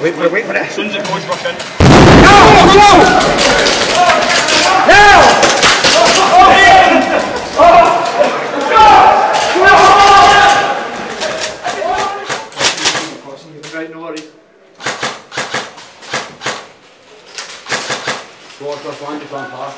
Wait, wait. Wait for it, wait for it. As soon as the boys rush in. Right, no worries. Squad plus one, just on par.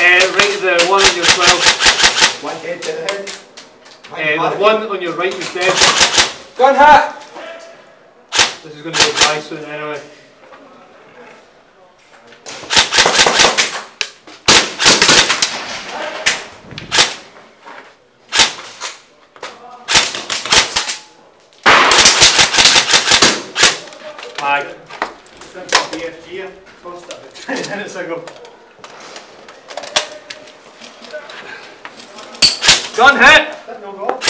Uh, right, the one on your 12. One head to the head. Uh, the one on your right is dead. Gun hat! This is going to go dry soon anyway. Mag. BFG first about 20 minutes ago. Gun hit! No go.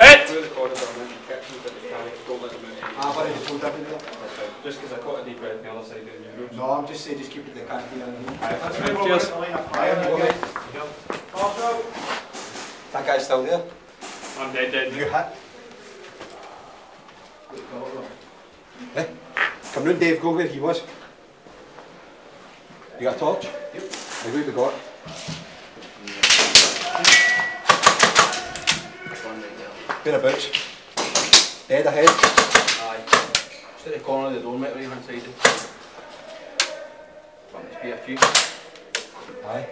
Hit! Ah, but I just hold up in there. Just because I caught a deep breath on the other side of the room. No, I'm just saying, just keep it to the canteen underneath. That's right, right, cheers. Aye, you go, mate. That guy's still there. I'm dead, dead. You hit. Eh? Come round, Dave, go where he was. You got a torch? Yep. Hey, who have you got? Whereabouts? Dead ahead. Aye. Just at the corner of the door, mate, right hand side. Be a. Aye.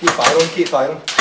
Keep firing, keep firing.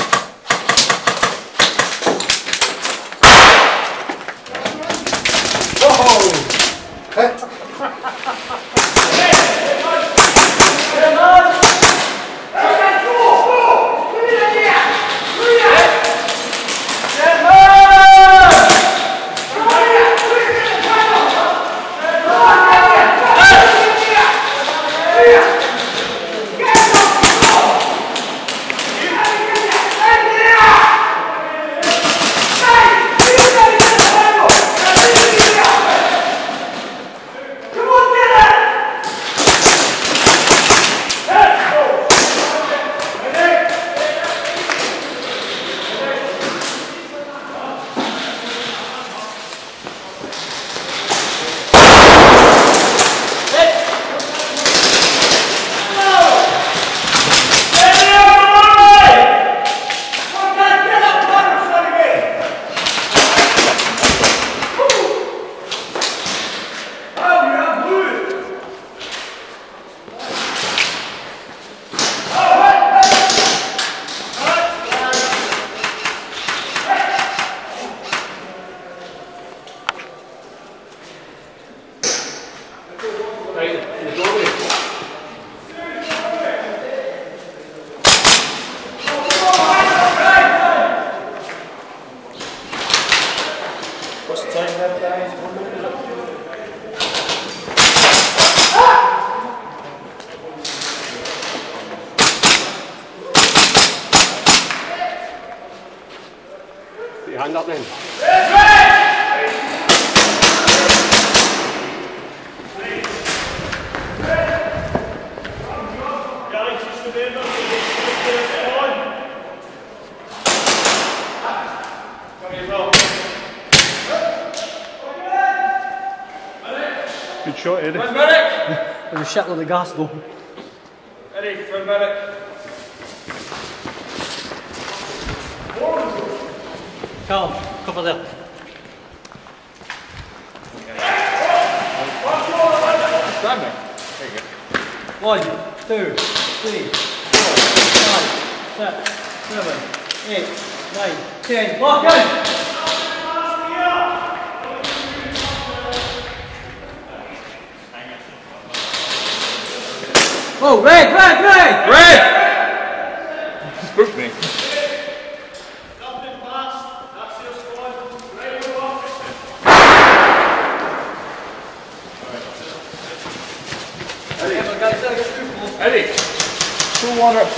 Well. Good shot, Eddie. One medic! There's a shitload of gas though. Eddie, one medic. Callum, cover there. Stand there. One, two, three, four, five, six, seven, eight, nine, ten. Lock in! Oh, red, red, red! Red! Spooked me.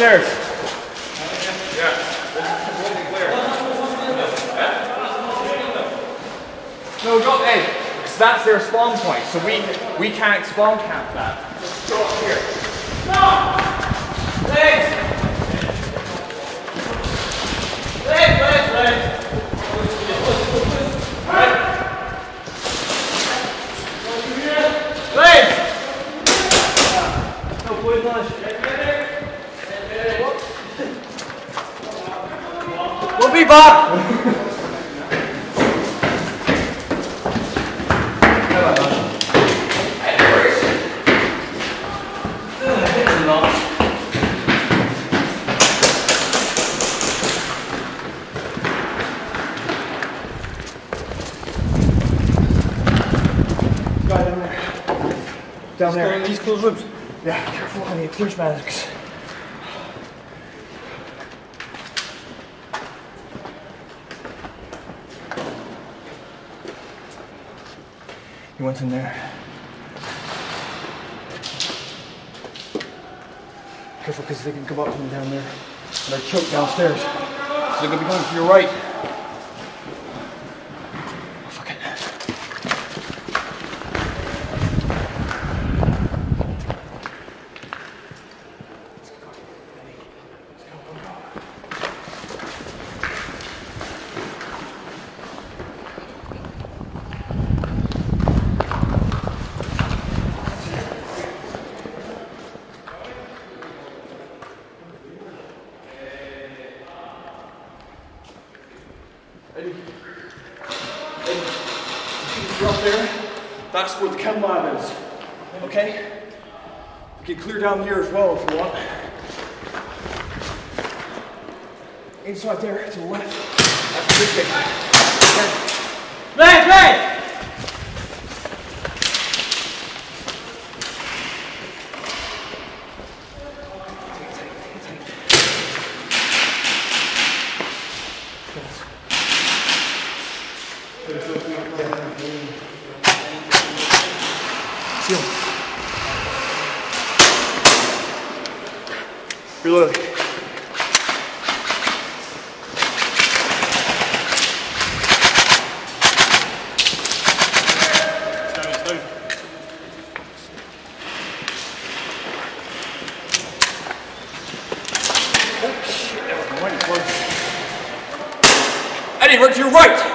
Upstairs. No, drop Ed, because that's their spawn point, so we we can't spawn camp that. Just drop here. Legs! Legs, We'll be back! Down there. These closed rooms. Yeah, careful on the clinch masks. Went in there. Careful, because they can come up from down there. And they're choked downstairs. So they're going to be coming for your right. Fuck it. You're up there. That's where the chem lab is. Okay? You can clear down here as well if you want. Inside there to the left. That's the big thing. Red! Reload. Eddie, right to your right!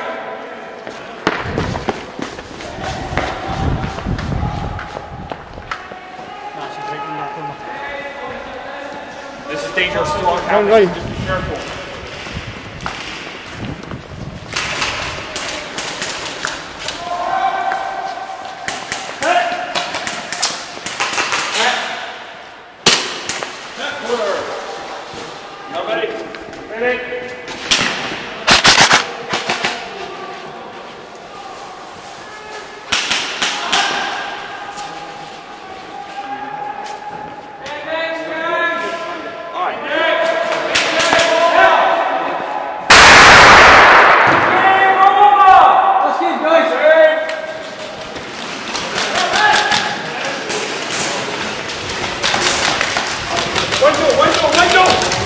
Dangerous to walk out. right. Just be careful. Now ready. Ready. Let's get guys! Window, window, window!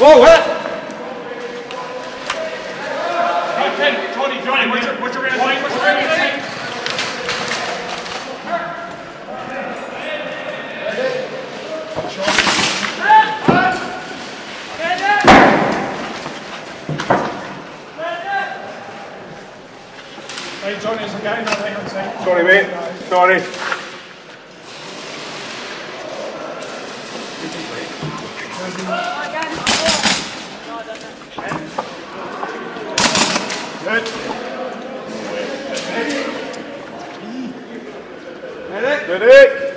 Whoa, what? Hey, Ken, Tony, join Johnny's again on the right hand side. Sorry, mate. Sorry. Good. Medic. Medic.